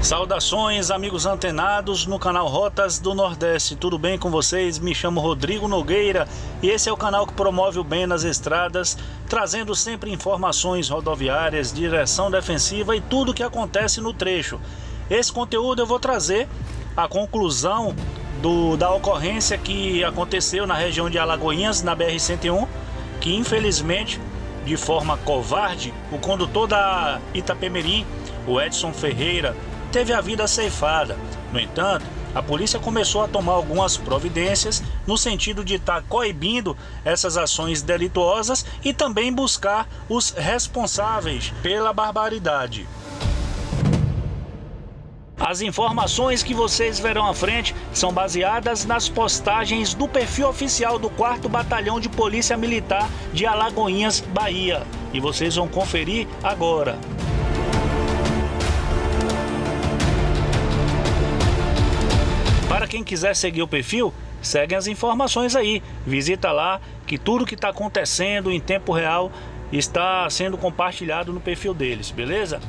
Saudações, amigos antenados no canal Rotas do Nordeste. Tudo bem com vocês? Me chamo Rodrigo Nogueira e esse é o canal que promove o bem nas estradas, trazendo sempre informações rodoviárias, direção defensiva e tudo o que acontece no trecho. Esse conteúdo eu vou trazer a conclusão do, da ocorrência que aconteceu na região de Alagoinhas, na BR-101, que infelizmente, de forma covarde, o condutor da Itapemirim, o Edson Ferreira, teve a vida ceifada. No entanto, a polícia começou a tomar algumas providências no sentido de estar tá coibindo essas ações delituosas e também buscar os responsáveis pela barbaridade. As informações que vocês verão à frente são baseadas nas postagens do perfil oficial do 4 Batalhão de Polícia Militar de Alagoinhas, Bahia. E vocês vão conferir agora. Para quem quiser seguir o perfil, segue as informações aí. Visita lá que tudo que está acontecendo em tempo real está sendo compartilhado no perfil deles, beleza?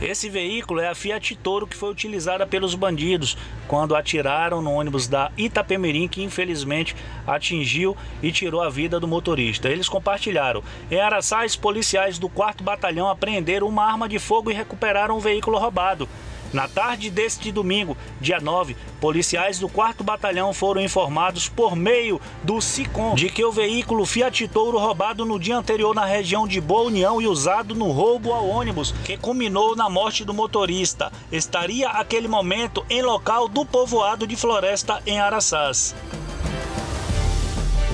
Esse veículo é a Fiat Toro que foi utilizada pelos bandidos quando atiraram no ônibus da Itapemirim que infelizmente atingiu e tirou a vida do motorista. Eles compartilharam. Em Araçás, policiais do 4 Batalhão apreenderam uma arma de fogo e recuperaram um veículo roubado. Na tarde deste domingo, dia 9, policiais do 4 Batalhão foram informados por meio do SICOM de que o veículo Fiat Touro roubado no dia anterior na região de Boa União e usado no roubo ao ônibus, que culminou na morte do motorista, estaria aquele momento em local do povoado de Floresta em Araçás.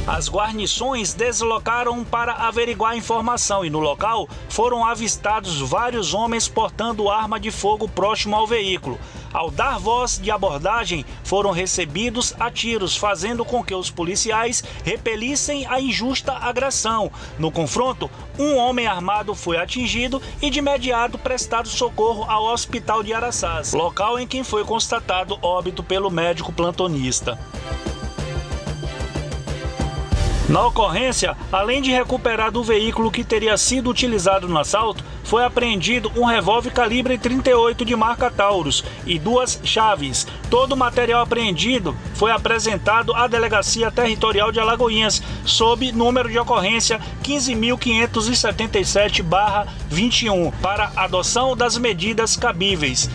As guarnições deslocaram para averiguar informação e no local foram avistados vários homens portando arma de fogo próximo ao veículo. Ao dar voz de abordagem, foram recebidos a tiros, fazendo com que os policiais repelissem a injusta agressão. No confronto, um homem armado foi atingido e de imediato prestado socorro ao hospital de Araçás, local em que foi constatado óbito pelo médico plantonista. Na ocorrência, além de recuperar do veículo que teria sido utilizado no assalto, foi apreendido um revólver calibre 38 de marca Taurus e duas chaves. Todo o material apreendido foi apresentado à Delegacia Territorial de Alagoinhas, sob número de ocorrência 15.577-21, para adoção das medidas cabíveis.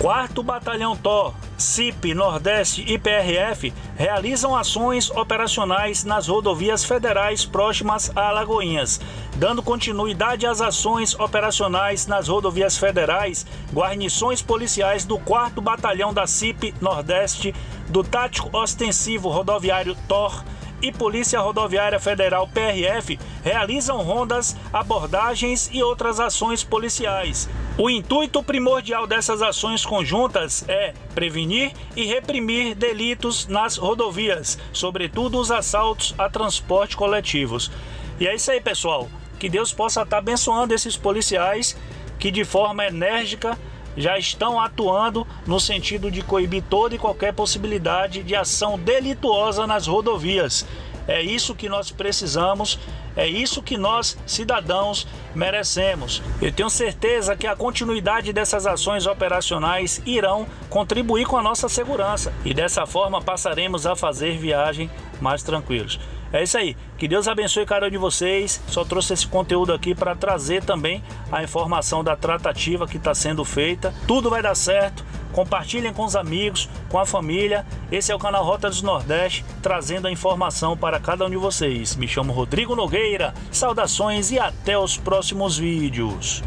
Quarto Batalhão TOR CIP, Nordeste e PRF realizam ações operacionais nas rodovias federais próximas a Alagoinhas. Dando continuidade às ações operacionais nas rodovias federais, guarnições policiais do 4 Batalhão da CIP Nordeste, do Tático Ostensivo Rodoviário TOR e Polícia Rodoviária Federal PRF realizam rondas, abordagens e outras ações policiais. O intuito primordial dessas ações conjuntas é prevenir e reprimir delitos nas rodovias, sobretudo os assaltos a transporte coletivos. E é isso aí, pessoal. Que Deus possa estar abençoando esses policiais que de forma enérgica já estão atuando no sentido de coibir toda e qualquer possibilidade de ação delituosa nas rodovias. É isso que nós precisamos, é isso que nós, cidadãos, merecemos. Eu tenho certeza que a continuidade dessas ações operacionais irão contribuir com a nossa segurança e dessa forma passaremos a fazer viagem mais tranquilos. É isso aí. Que Deus abençoe cada um de vocês. Só trouxe esse conteúdo aqui para trazer também a informação da tratativa que está sendo feita. Tudo vai dar certo. Compartilhem com os amigos, com a família. Esse é o canal Rota dos Nordeste, trazendo a informação para cada um de vocês. Me chamo Rodrigo Nogueira. Saudações e até os próximos vídeos.